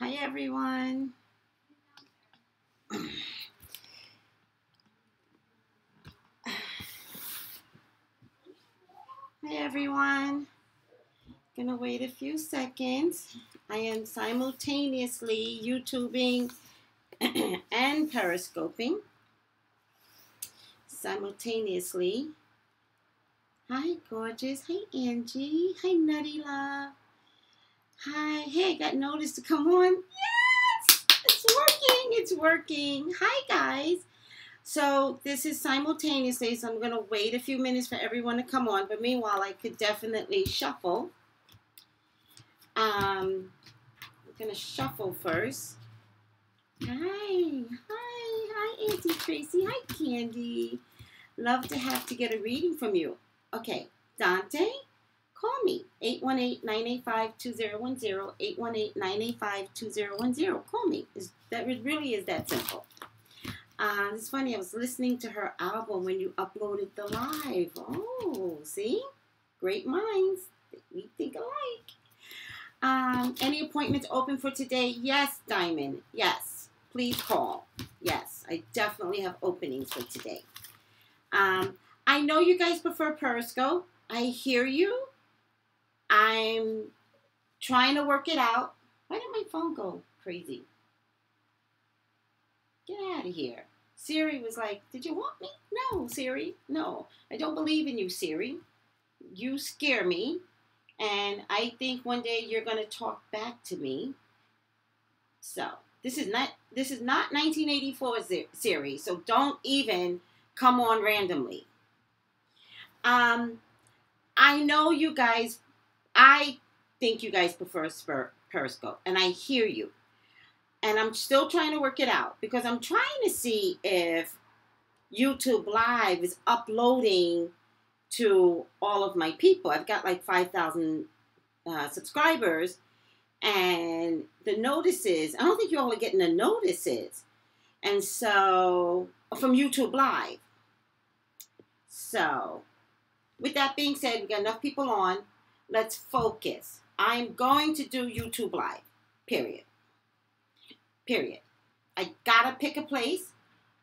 Hi, everyone. Hi, everyone. Gonna wait a few seconds. I am simultaneously YouTubing and periscoping. Simultaneously. Hi, gorgeous. Hi, Angie. Hi, Nutty Love. Hi. Hey, got notice to come on. Yes! It's working. It's working. Hi, guys. So this is simultaneously, so I'm going to wait a few minutes for everyone to come on. But meanwhile, I could definitely shuffle. Um, I'm going to shuffle first. Hi. Hi. Hi, Auntie Tracy. Hi, Candy. Love to have to get a reading from you. Okay, Dante, call me. 818-985-2010. 818-985-2010. Call me. It's, that really is that simple. Uh, it's funny, I was listening to her album when you uploaded the live. Oh, see? Great minds. We think alike. Um, any appointments open for today? Yes, Diamond. Yes. Please call. Yes, I definitely have openings for today. Um, I know you guys prefer Periscope. I hear you. I'm trying to work it out. Why did my phone go crazy? Get out of here. Siri was like, Did you want me? No, Siri. No. I don't believe in you, Siri. You scare me. And I think one day you're going to talk back to me. So, this is not this is not 1984 series. So don't even come on randomly. Um I know you guys I think you guys prefer Periscope and I hear you and I'm still trying to work it out because I'm trying to see if YouTube Live is uploading to all of my people. I've got like 5,000 uh, subscribers, and the notices, I don't think you all are getting the notices. And so, from YouTube Live. So, with that being said, we got enough people on. Let's focus. I'm going to do YouTube Live, period. Period. I gotta pick a place,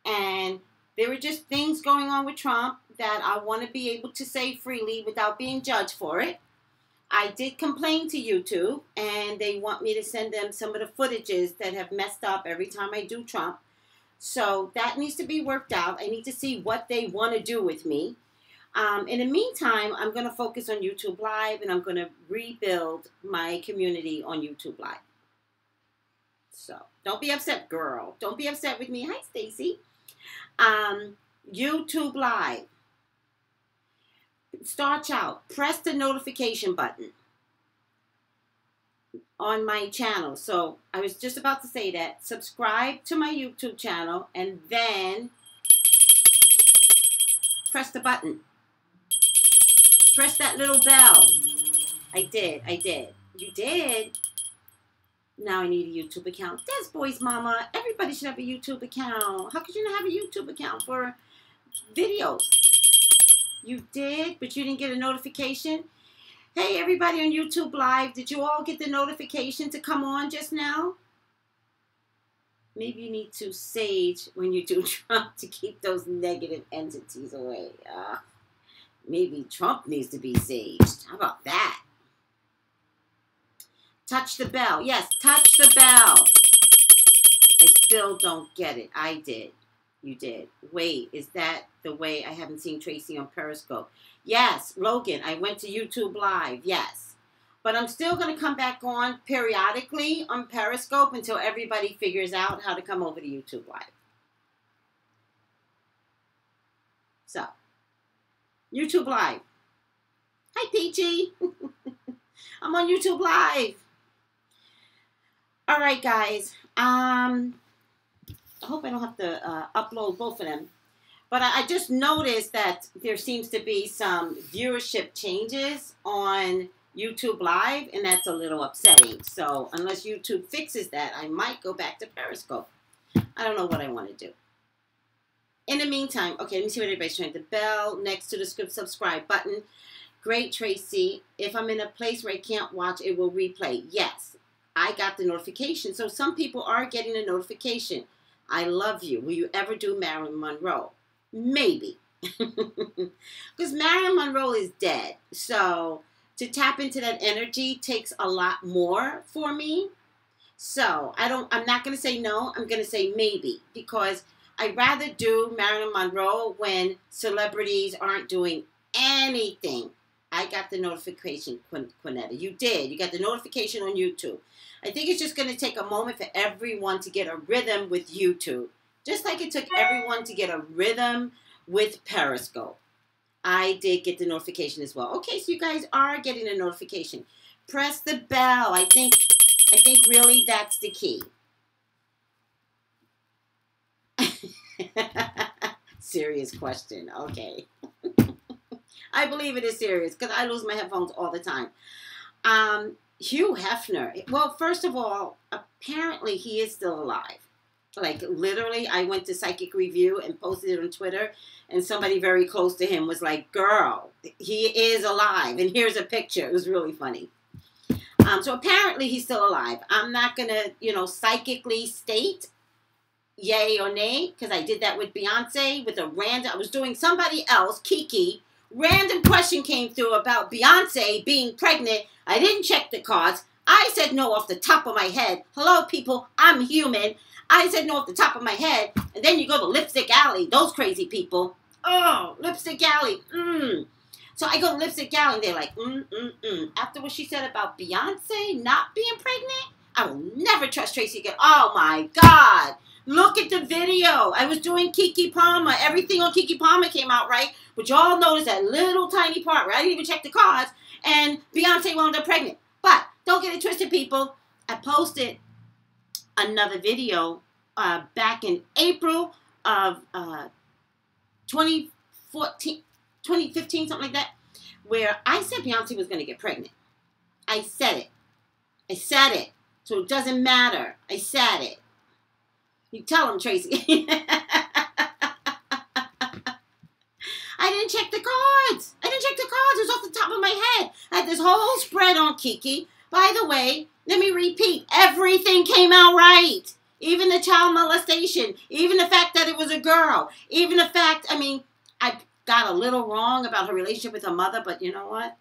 and there were just things going on with Trump that I want to be able to say freely without being judged for it. I did complain to YouTube, and they want me to send them some of the footages that have messed up every time I do Trump. So that needs to be worked out. I need to see what they want to do with me. Um, in the meantime, I'm going to focus on YouTube Live, and I'm going to rebuild my community on YouTube Live. So don't be upset, girl. Don't be upset with me. Hi, Stacy. Um, YouTube Live. Start out. Press the notification button on my channel. So I was just about to say that. Subscribe to my YouTube channel and then press the button. Press that little bell. I did. I did. You did. Now I need a YouTube account. That's boys, mama. Everybody should have a YouTube account. How could you not have a YouTube account for videos? You did, but you didn't get a notification. Hey, everybody on YouTube Live, did you all get the notification to come on just now? Maybe you need to sage when you do Trump to keep those negative entities away. Uh, maybe Trump needs to be saged. How about that? Touch the bell. Yes, touch the bell. I still don't get it. I did. You did. Wait, is that the way I haven't seen Tracy on Periscope? Yes, Logan, I went to YouTube Live. Yes. But I'm still going to come back on periodically on Periscope until everybody figures out how to come over to YouTube Live. So, YouTube Live. Hi, Peachy. I'm on YouTube Live. All right, guys. Um, I hope I don't have to uh, upload both of them. But I, I just noticed that there seems to be some viewership changes on YouTube Live, and that's a little upsetting. So unless YouTube fixes that, I might go back to Periscope. I don't know what I want to do. In the meantime, okay, let me see what everybody's trying. The bell next to the script subscribe button. Great, Tracy. If I'm in a place where I can't watch, it will replay. Yes, I got the notification. So some people are getting a notification. I love you. Will you ever do Marilyn Monroe? Maybe. Because Marilyn Monroe is dead. So to tap into that energy takes a lot more for me. So I don't I'm not gonna say no, I'm gonna say maybe because I'd rather do Marilyn Monroe when celebrities aren't doing anything. I got the notification, Quin- Quinetta. You did. You got the notification on YouTube. I think it's just going to take a moment for everyone to get a rhythm with YouTube. Just like it took everyone to get a rhythm with Periscope. I did get the notification as well. Okay, so you guys are getting a notification. Press the bell. I think I think really that's the key. serious question. Okay. I believe it is serious because I lose my headphones all the time. Um, Hugh Hefner. Well, first of all, apparently he is still alive. Like literally, I went to Psychic Review and posted it on Twitter, and somebody very close to him was like, "Girl, he is alive." And here's a picture. It was really funny. Um, so apparently he's still alive. I'm not gonna, you know, psychically state yay or nay because I did that with Beyonce with a random. I was doing somebody else, Keke. Random question came through about Beyonce being pregnant. I didn't check the cards. I said no off the top of my head. Hello, people. I'm human. I said no off the top of my head. And then you go to Lipstick Alley. Those crazy people. Oh, Lipstick Alley. Mmm. So I go to Lipstick Alley and they're like, mm, mm, mm. After what she said about Beyonce not being pregnant, I will never trust Tracy again. Oh my God. Look at the video. I was doing Keke Palmer. Everything on Keke Palmer came out right. But y'all noticed that little tiny part where I didn't even check the cards. And Beyonce wound up pregnant. But don't get it twisted, people. I posted another video uh, back in April of uh, 2014, 2015, something like that, where I said Beyonce was going to get pregnant. I said it. I said it. So it doesn't matter. I said it. You tell him, Tracy. I didn't check the cards. I didn't check the cards. It was off the top of my head. I had this whole spread on Keke. By the way, let me repeat everything came out right. Even the child molestation, even the fact that it was a girl, even the fact, I mean, I got a little wrong about her relationship with her mother, but you know what?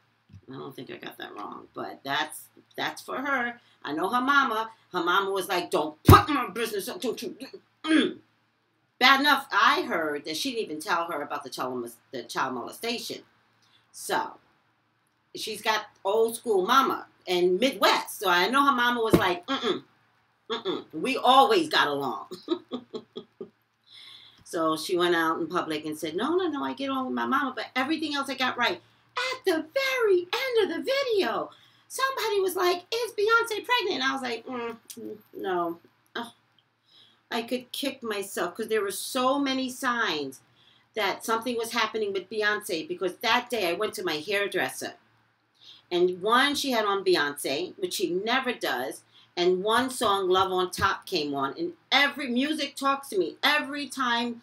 I don't think I got that wrong, but that's that's for her. I know her mama. Her mama was like, "Don't put my business up." Don't you? Mm. Bad enough, I heard that she didn't even tell her about the child the child molestation. So she's got old school mama and Midwest. So I know her mama was like, "Mm mm, We always got along." so she went out in public and said, "No, no, no, I get along with my mama, but everything else I got right." At the very end of the video, somebody was like, "Is Beyonce pregnant?" And I was like, mm, "No." Oh, I could kick myself because there were so many signs that something was happening with Beyonce. Because that day I went to my hairdresser, and one she had on Beyonce, which she never does, and one song "Love on Top" came on, and every music talks to me every time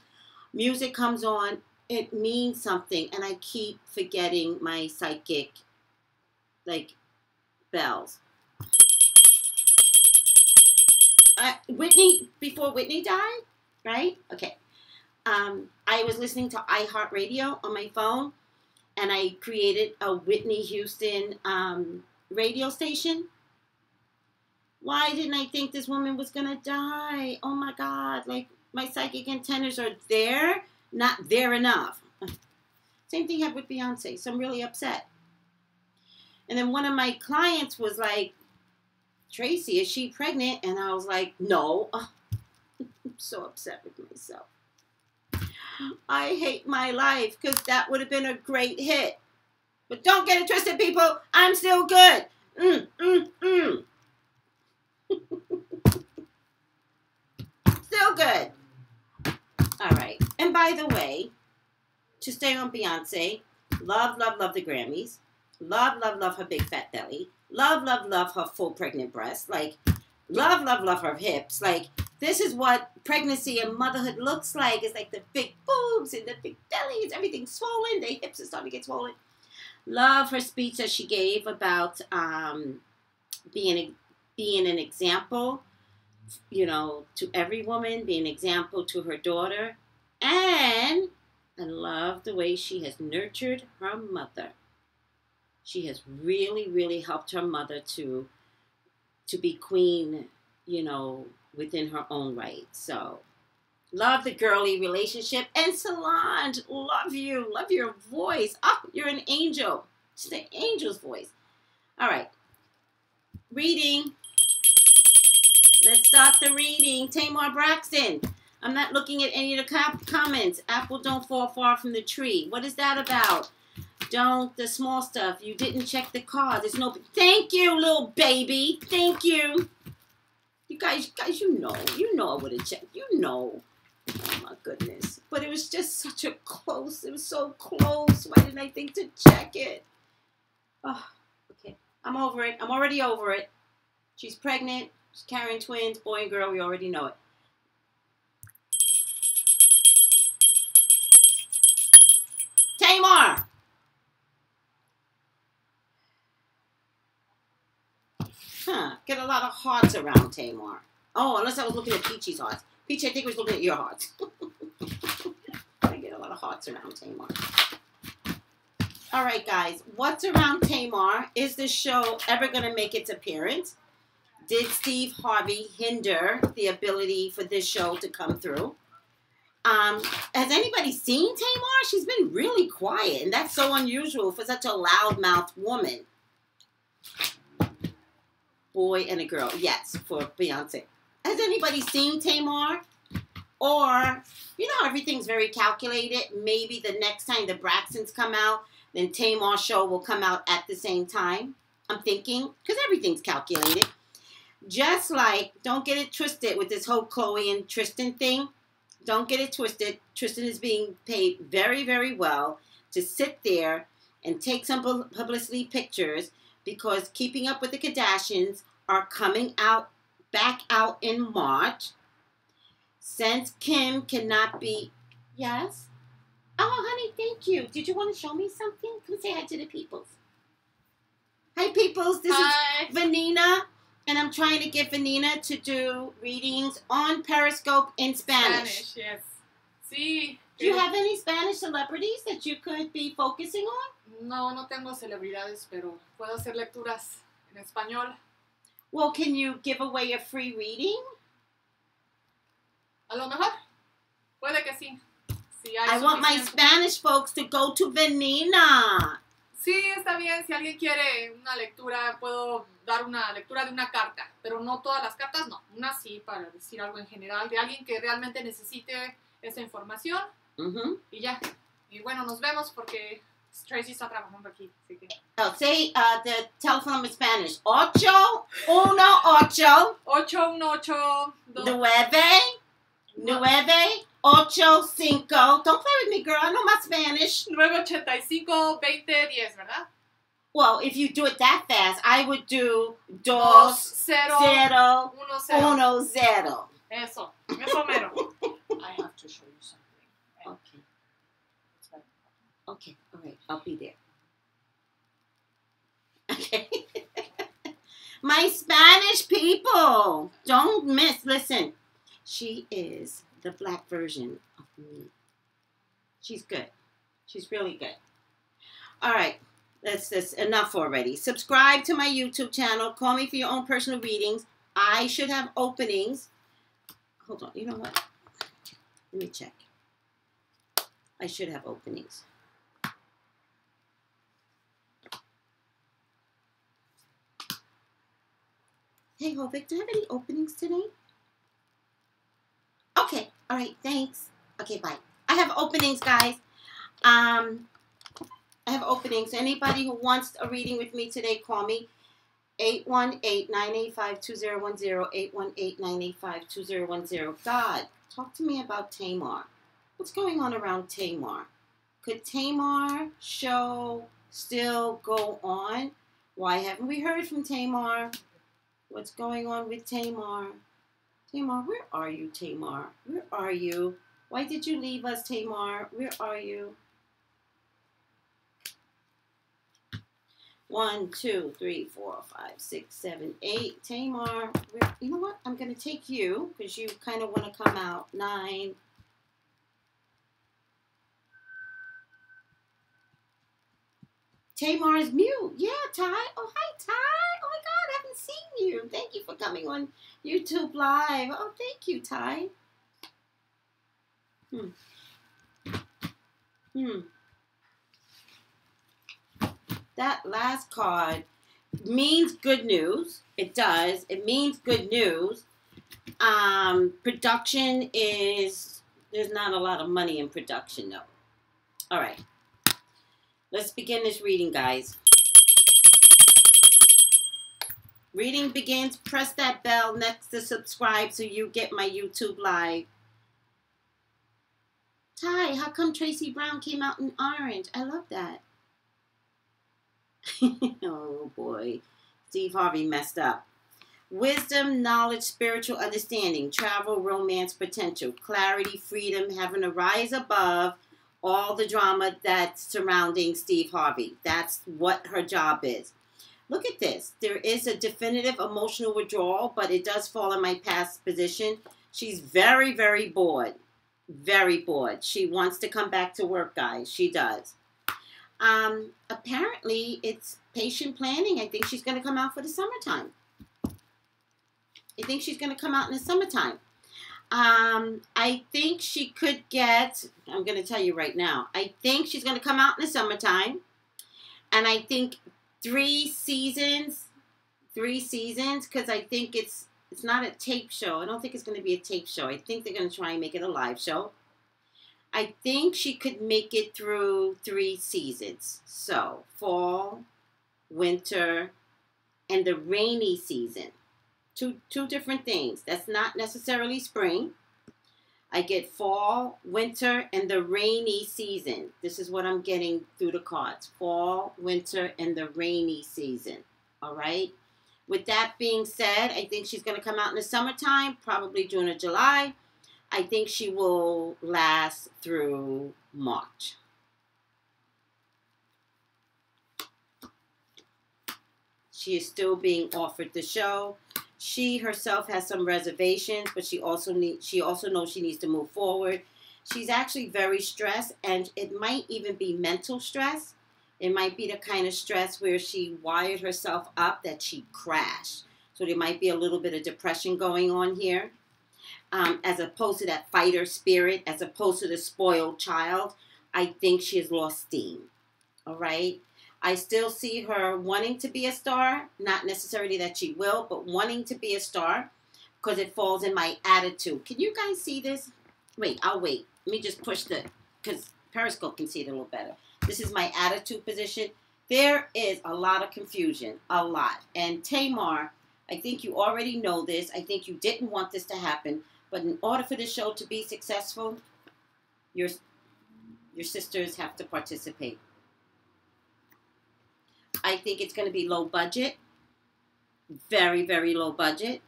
music comes on it means something and i keep forgetting my psychic like bells. Uh, whitney before whitney died right? Okay. Um, i was listening to iheartradio on my phone and i created a whitney houston um, radio station. Why didn't i think this woman was gonna die? Oh my god like my psychic antennas are there not there enough. Same thing happened with Beyonce. So I'm really upset. And then one of my clients was like, Tracy, is she pregnant? And I was like, no. I'm so upset with myself. I hate my life because that would have been a great hit. But don't get it twisted, people. I'm still good. Mm, mm, mm. still good. All right. And by the way, to stay on Beyonce, love, love, love the Grammys. Love, love, love her big fat belly. Love, love, love her full pregnant breast. Like, love, love, love her hips. Like, this is what pregnancy and motherhood looks like. It's like the big boobs and the big bellies, everything's swollen. The hips are starting to get swollen. Love her speech that she gave about um, being being an example, you know, to every woman, being an example to her daughter. And I love the way she has nurtured her mother. She has really, really helped her mother to to be queen, you know, within her own right. So love the girly relationship. And Solange, love you. Love your voice. Oh, you're an angel. Just an angel's voice. All right. Reading. Let's start the reading. Tamar Braxton. I'm not looking at any of the comments. Apple don't fall far from the tree. What is that about? Don't the small stuff. You didn't check the car. There's no. Thank you, little baby. Thank you. You guys, you guys, you know, you know I would have checked. You know. Oh my goodness. But it was just such a close. It was so close. Why didn't I think to check it? Oh, okay. I'm over it. I'm already over it. She's pregnant. She's carrying twins, boy and girl. We already know it. Tamar. Huh. Get a lot of hearts around Tamar. Oh, unless I was looking at Peachy's hearts. Peachy, I think was looking at your hearts. I get a lot of hearts around Tamar. All right, guys. What's around Tamar? Is this show ever going to make its appearance? Did Steve Harvey hinder the ability for this show to come through? Um, has anybody seen Tamar? She's been really quiet, and that's so unusual for such a loudmouth woman boy and a girl. Yes, for Beyonce. Has anybody seen Tamar? Or, you know, everything's very calculated. Maybe the next time the Braxtons come out, then Tamar show will come out at the same time. I'm thinking, because everything's calculated. Just like, don't get it twisted with this whole Khloe and Tristan thing. Don't get it twisted. Tristan is being paid very, very well to sit there and take some publicity pictures because Keeping Up with the Kardashians are coming out back out in March. Since Kim cannot be, yes. Oh, honey, thank you. Did you want to show me something? Come say hi to the peoples. Hi, peoples. This hi. is Vanina, and I'm trying to get Vanina to do readings on Periscope in Spanish. Spanish, yes. See. Do you eh, have any Spanish celebrities that you could be focusing on? No, no tengo celebridades, pero puedo hacer lecturas en español. Well, can you give away a free reading? A lo mejor. Puede que sí. Si I want my Spanish folks to go to Venina. Sí, está bien. Si alguien quiere una lectura, puedo dar una lectura de una carta, pero no todas las cartas, no. Una sí, para decir algo en general, de alguien que realmente necesite esa información. Y ya. Y bueno, nos vemos porque Tracy está trabajando aquí, así que. Oh, say uh, the telephone in Spanish. Ocho, uno, ocho. Ocho, uno, ocho. Nueve, nueve, ocho, cinco. Don't play with me, girl. I know my Spanish. Nueve, ochenta y cinco, veinte, diez, ¿verdad? Well, if you do it that fast, I would do dos, dos cero, cero, uno, cero. Uno, cero. Eso, eso mero. I have to show you something. Okay. Okay, all right, I'll be there. Okay. My Spanish people, don't miss. Listen, she is the black version of me. She's good. She's really good. All right, that's that's enough already. Subscribe to my YouTube channel. Call me for your own personal readings. I should have openings. Hold on. You know what? Let me check. I should have openings. Hey, Hovik, do you have any openings today? Okay, all right, thanks. Okay, bye. I have openings, guys. Um, I have openings. Anybody who wants a reading with me today, call me. 818-985-2010, 818-985-2010. God, talk to me about Tamar. What's going on around Tamar? Could Tamar show still go on? Why haven't we heard from Tamar? What's going on with Tamar? Tamar, where are you, Tamar? Where are you? Why did you leave us, Tamar? Where are you? One, two, three, four, five, six, seven, eight. Tamar, you know what? I'm going to take you because you kind of want to come out. Nine. Tamar is mute. Yeah, Ty. Oh, hi, Ty. Oh, my God, I haven't seen you. Thank you for coming on YouTube Live. Oh, thank you, Ty. Hmm. Hmm that last card means good news. It does. It means good news. Um, production is there's not a lot of money in production though. All right. Let's begin this reading, guys. Reading begins. Press that bell next to subscribe so you get my YouTube live. Ty, how come Tracy Brown came out in orange? I love that. oh boy, Steve Harvey messed up. Wisdom, knowledge, spiritual understanding, travel, romance, potential, clarity, freedom, having to rise above all the drama that's surrounding Steve Harvey. That's what her job is. Look at this. There is a definitive emotional withdrawal, but it does fall in my past position. She's very, very bored. Very bored. She wants to come back to work, guys. She does. Um, apparently, it's patient planning. I think she's going to come out for the summertime. I think she's going to come out in the summertime. Um, I think she could get, I'm going to tell you right now, I think she's going to come out in the summertime. And I think three seasons, three seasons, because I think it's it's not a tape show. I don't think it's going to be a tape show. I think they're going to try and make it a live show. I think she could make it through three seasons. So, fall, winter, and the rainy season. Two, two different things. That's not necessarily spring. I get fall, winter, and the rainy season. This is what I'm getting through the cards fall, winter, and the rainy season. All right. With that being said, I think she's going to come out in the summertime, probably June or July. I think she will last through March. She is still being offered the show. She herself has some reservations, but she also need she also knows she needs to move forward. She's actually very stressed, and it might even be mental stress. It might be the kind of stress where she wired herself up that she crashed. So there might be a little bit of depression going on here um, as opposed to that fighter spirit, as opposed to the spoiled child, I think she has lost steam. All right. I still see her wanting to be a star, not necessarily that she will, but wanting to be a star because it falls in my attitude. Can you guys see this? Wait, I'll wait. Let me just push the, because Periscope can see it a little better. This is my attitude position. There is a lot of confusion, a lot. And Tamar, I think you already know this. I think you didn't want this to happen. But in order for the show to be successful, your your sisters have to participate. I think it's going to be low budget, very very low budget.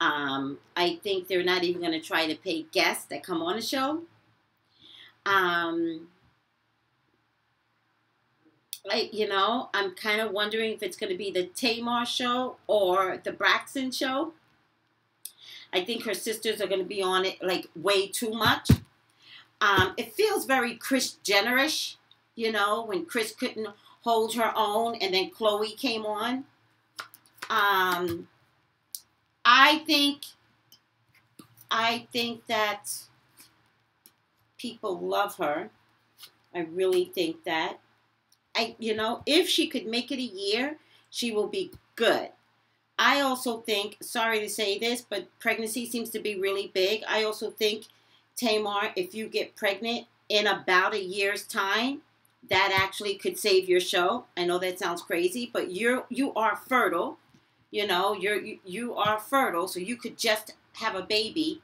Um, I think they're not even going to try to pay guests that come on the show. Um, I, you know, I'm kind of wondering if it's going to be the Tamar show or the Braxton show. I think her sisters are going to be on it like way too much. Um, it feels very Kris Jennerish, you know, when Kris couldn't hold her own and then Khloe came on. Um, I think, I think that people love her. I really think that. I, you know, if she could make it a year, she will be good. I also think, sorry to say this, but pregnancy seems to be really big. I also think, Tamar, if you get pregnant in about a year's time, that actually could save your show. I know that sounds crazy, but you're you are fertile. You know, you're you, you are fertile, so you could just have a baby.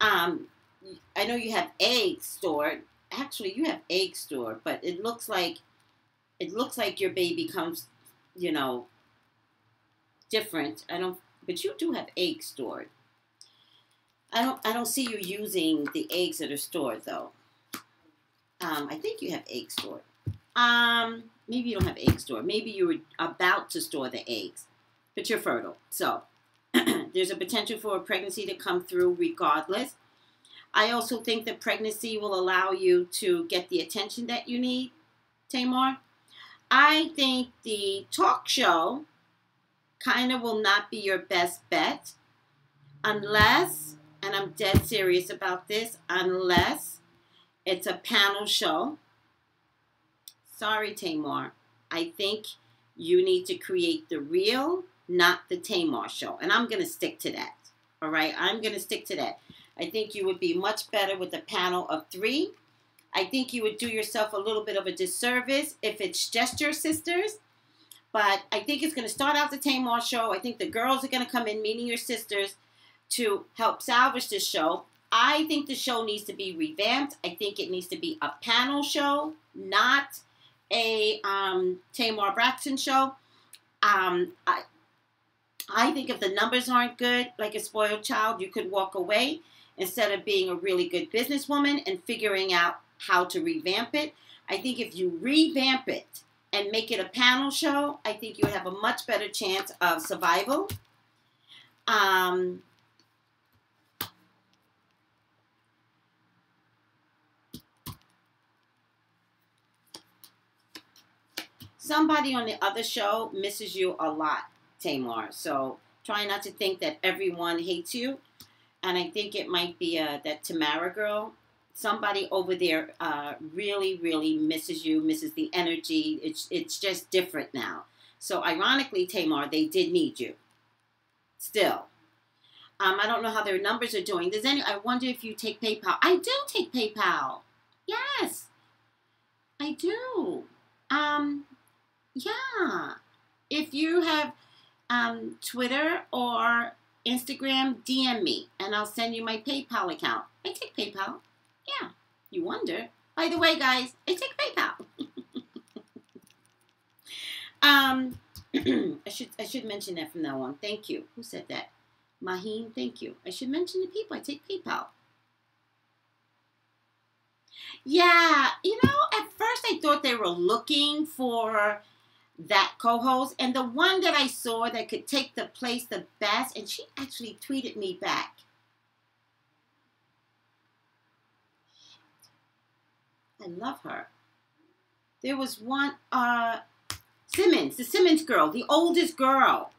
Um, I know you have eggs stored. Actually, you have eggs stored, but it looks like it looks like your baby comes, you know, different. I don't, but you do have eggs stored. I don't, I don't see you using the eggs that are stored though. Um, I think you have eggs stored. Um, maybe you don't have eggs stored. Maybe you were about to store the eggs, but you're fertile. So there's a potential for a pregnancy to come through regardless. I also think that pregnancy will allow you to get the attention that you need, Tamar. I think the talk show kind of will not be your best bet unless, and I'm dead serious about this, unless it's a panel show. Sorry, Tamar. I think you need to create the real, not the Tamar show. And I'm going to stick to that. All right? I'm going to stick to that. I think you would be much better with a panel of three. I think you would do yourself a little bit of a disservice if it's just your sisters. But I think it's going to start out the Tamar show. I think the girls are going to come in, meeting your sisters, to help salvage this show. I think the show needs to be revamped. I think it needs to be a panel show, not a um, Tamar Braxton show. Um, I, I think if the numbers aren't good, like a spoiled child, you could walk away instead of being a really good businesswoman and figuring out how to revamp it. I think if you revamp it and make it a panel show, I think you have a much better chance of survival. Um, somebody on the other show misses you a lot, Tamar. So try not to think that everyone hates you. And I think it might be uh, that Tamera girl. Somebody over there uh, really, really misses you, misses the energy. It's, it's just different now. So, ironically, Tamar, they did need you. Still. Um, I don't know how their numbers are doing. Does any? I wonder if you take PayPal. I do take PayPal. Yes, I do. Um, yeah. If you have um, Twitter or Instagram, DM me and I'll send you my PayPal account. I take PayPal. Yeah. You wonder. By the way, guys, I take PayPal. um, I should I should mention that from now on. Thank you. Who said that? Maheen, thank you. I should mention the people I take PayPal. Yeah, you know, at first I thought they were looking for that co-host and the one that I saw that could take the place the best and she actually tweeted me back. I love her. There was one uh Simmons, the Simmons girl, the oldest girl.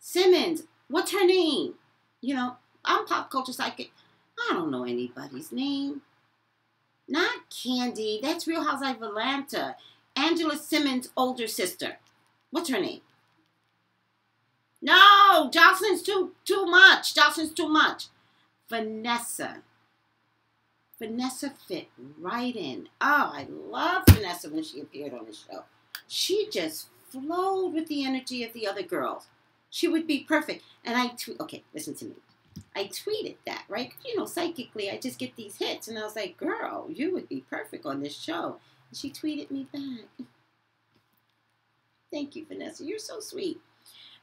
Simmons, what's her name? You know, I'm pop culture psychic. I don't know anybody's name. Not Candy. That's Real Housewives of Atlanta. Angela Simmons' older sister. What's her name? No, Jocelyn's too too much. Jocelyn's too much. Vanessa. Vanessa fit right in. Oh, I love Vanessa when she appeared on the show. She just flowed with the energy of the other girls. She would be perfect. And I tweet. Okay, listen to me. I tweeted that, right? You know, psychically, I just get these hits, and I was like, "Girl, you would be perfect on this show." She tweeted me back. Thank you, Vanessa. You're so sweet.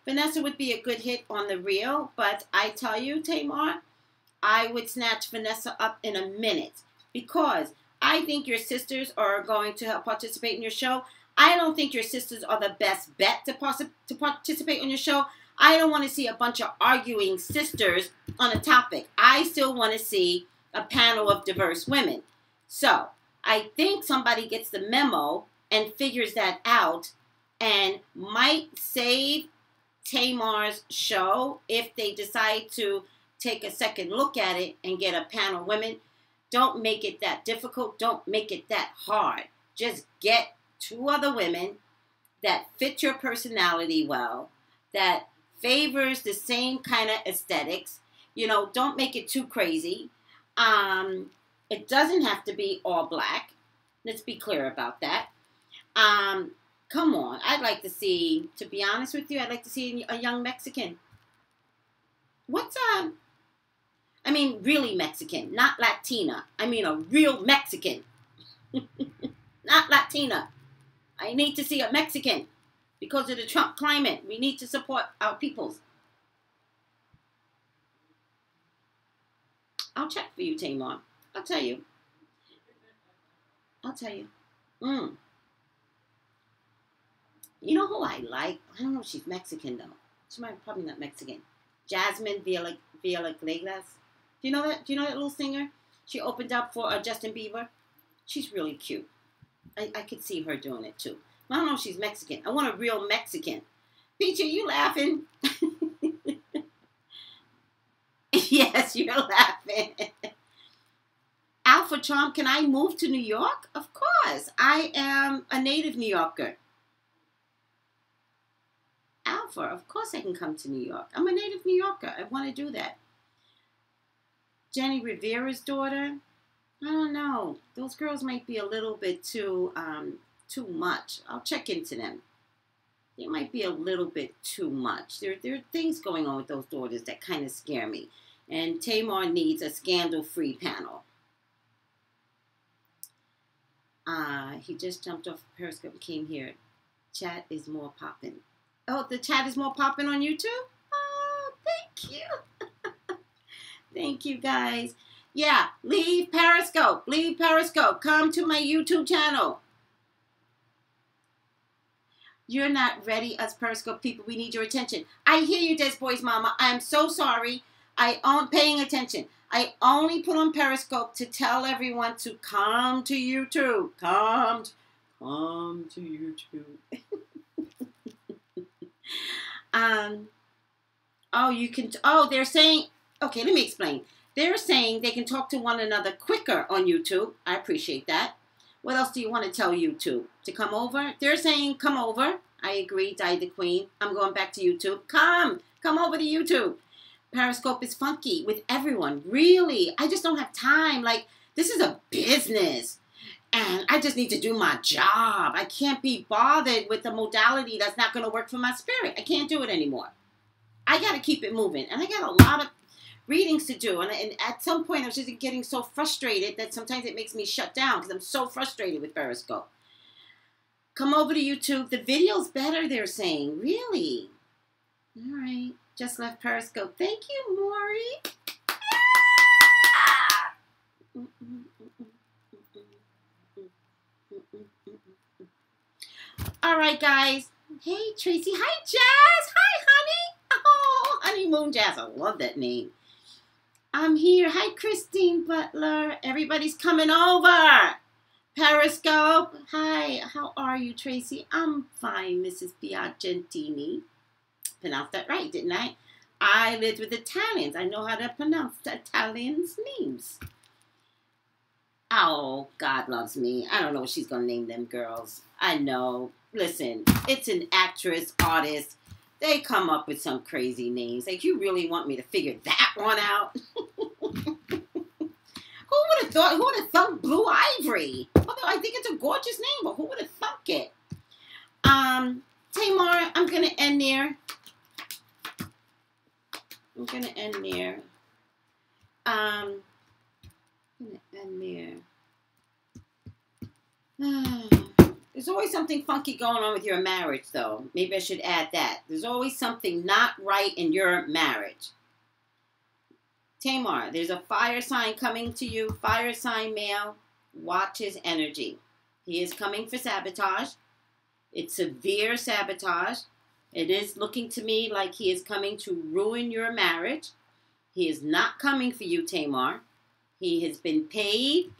Vanessa would be a good hit on the Real, but I tell you, Tamar, I would snatch Vanessa up in a minute because I think your sisters are going to participate in your show. I don't think your sisters are the best bet to, to participate in your show. I don't want to see a bunch of arguing sisters on a topic. I still want to see a panel of diverse women. So I think somebody gets the memo and figures that out and might save Tamar's show if they decide to take a second look at it and get a panel of women. Don't make it that difficult. Don't make it that hard. Just get two other women that fit your personality well, that favors the same kind of aesthetics. You know, don't make it too crazy. Um, it doesn't have to be all black. Let's be clear about that. Um, come on. I'd like to see, to be honest with you, I'd like to see a young Mexican. What's um I mean really Mexican, not Latina. I mean a real Mexican. not Latina. I need to see a Mexican because of the Trump climate. We need to support our peoples. I'll check for you, Tamar. I'll tell you. I'll tell you. Mm. You know who I like? I don't know if she's Mexican though. She might probably not Mexican. Jasmine Villa Villa Gleglas. Do you know that? Do you know that little singer? She opened up for uh, Justin Bieber. She's really cute. I, I could see her doing it too. I don't know if she's Mexican. I want a real Mexican. Peachy, you laughing? yes, you're laughing. Trump, can I move to New York? Of course. I am a native New Yorker. Alpha, of course I can come to New York. I'm a native New Yorker. I want to do that. Jenni Rivera's daughter, I don't know. Those girls might be a little bit too um, too much. I'll check into them. They might be a little bit too much. There, there are things going on with those daughters that kind of scare me. And Tamar needs a scandal-free panel. Uh, he just jumped off Periscope and came here. Chat is more popping. Oh, the chat is more popping on YouTube? Oh, thank you. thank you, guys. Yeah, leave Periscope. Leave Periscope. Come to my YouTube channel. You're not ready, us Periscope people. We need your attention. I hear you, Des Boys Mama. I'm so sorry. I not paying attention. I only put on Periscope to tell everyone to come to YouTube. Come, to, come to YouTube. um. Oh, you can. Oh, they're saying. Okay, let me explain. They're saying they can talk to one another quicker on YouTube. I appreciate that. What else do you want to tell YouTube? To come over? They're saying come over. I agree, died the queen. I'm going back to YouTube. Come, come over to YouTube. Periscope is funky with everyone. Really, I just don't have time. Like, this is a business. And I just need to do my job. I can't be bothered with a modality that's not going to work for my spirit. I can't do it anymore. I got to keep it moving. And I got a lot of readings to do. And, and at some point, I was just getting so frustrated that sometimes it makes me shut down because I'm so frustrated with Periscope. Come over to YouTube. The video's better, they're saying. Really? All right. Just left Periscope. Thank you, Maury. All right, guys. Hey, Tracy. Hi, Jazz. Hi, honey. Oh, Honeymoon Jazz. I love that name. I'm here. Hi, Christine Butler. Everybody's coming over. Periscope. Hi, how are you, Tracy? I'm fine, Mrs. Piagentini. Pronounced that right, didn't I? I lived with Italians. I know how to pronounce the Italians' names. Oh, God loves me. I don't know what she's going to name them girls. I know. Listen, it's an actress, artist they come up with some crazy names. Like, you really want me to figure that one out? who would have thought? Who would have thunk Blue Ivory? Although I think it's a gorgeous name, but who would have thunk it? Um, Tamar, I'm gonna end there. I'm gonna end there. Um, I'm gonna end there. There's always something funky going on with your marriage, though. Maybe I should add that. There's always something not right in your marriage. Tamar, there's a fire sign coming to you. Fire sign male. Watch his energy. He is coming for sabotage. It's severe sabotage. It is looking to me like he is coming to ruin your marriage. He is not coming for you, Tamar. He has been paid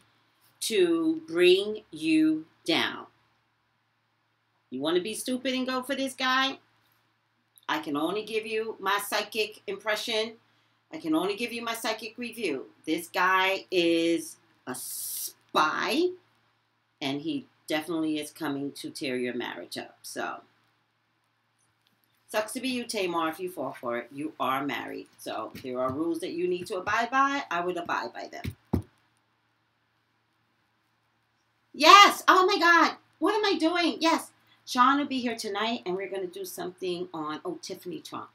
to bring you down. You want to be stupid and go for this guy? I can only give you my psychic impression. I can only give you my psychic review. This guy is a spy, and he definitely is coming to tear your marriage up. So, sucks to be you, Tamar, if you fall for it. You are married. So, there are rules that you need to abide by. I would abide by them. Yes! Oh my God! What am I doing? Yes, Sean will be here tonight, and we're going to do something on, oh, Tiffany Trump.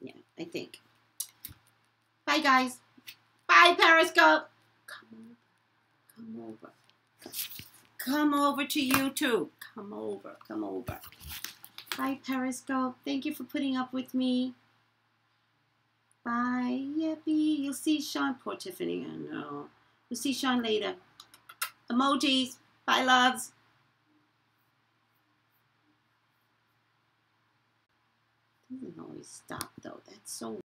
Yeah, I think. Bye, guys. Bye, Periscope. Come over. Come over. Come over to YouTube. Come over. Come over. Bye, Periscope. Thank you for putting up with me. Bye, yippee. You'll see Sean. Poor Tiffany. I know. You'll see Sean later. Emojis. Bye, loves. Doesn't always stop, though. That's so